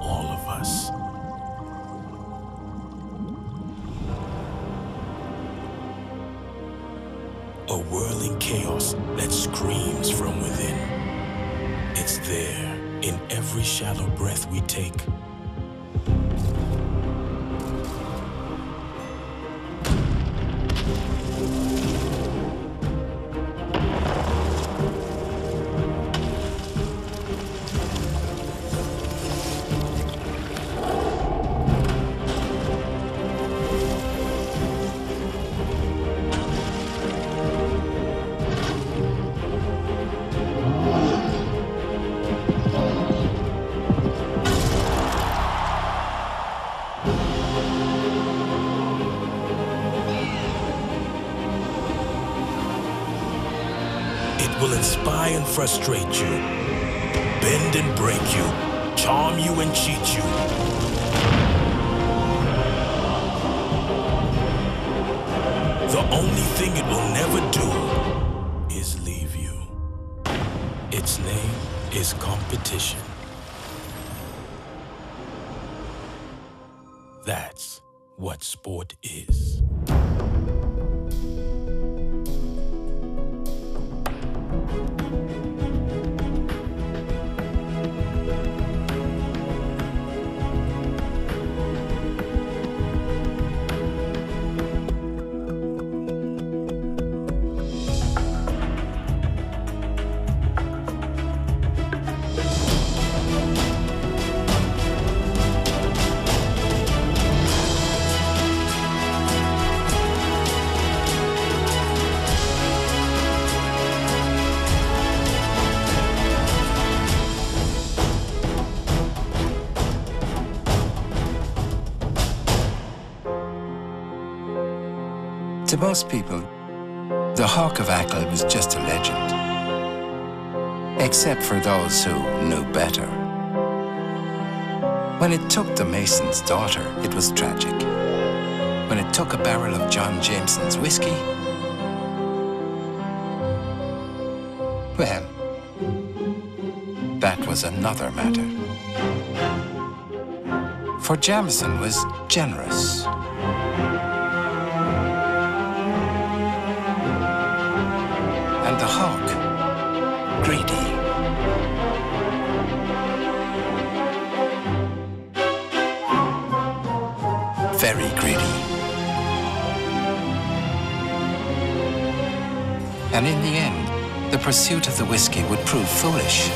all of us. A whirling chaos that screams from within. It's there in every shallow breath we take. Will inspire and frustrate you, bend and break you, charm you and cheat you. The only thing it will never do is leave you. Its name is competition. That's what sport is. Most people, the Hawk of Achill was just a legend. Except for those who knew better. When it took the Mason's daughter, it was tragic. When it took a barrel of John Jameson's whiskey, well, that was another matter. For Jameson was generous. Greedy. Very greedy. And in the end, the pursuit of the whiskey would prove foolish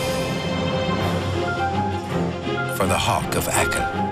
for the hawk of Achill.